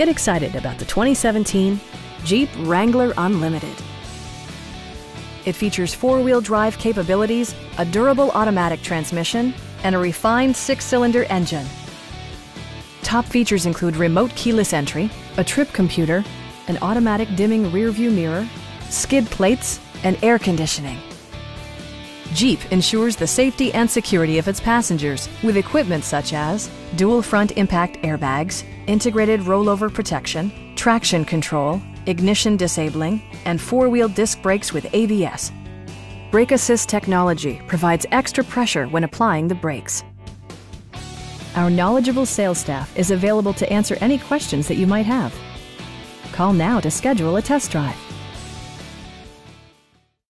Get excited about the 2017 Jeep Wrangler Unlimited. It features four-wheel drive capabilities, a durable automatic transmission, and a refined six-cylinder engine. Top features include remote keyless entry, a trip computer, an automatic dimming rearview mirror, skid plates, and air conditioning. Jeep ensures the safety and security of its passengers with equipment such as dual front impact airbags, integrated rollover protection, traction control, ignition disabling, and four-wheel disc brakes with ABS. Brake Assist technology provides extra pressure when applying the brakes. Our knowledgeable sales staff is available to answer any questions that you might have. Call now to schedule a test drive.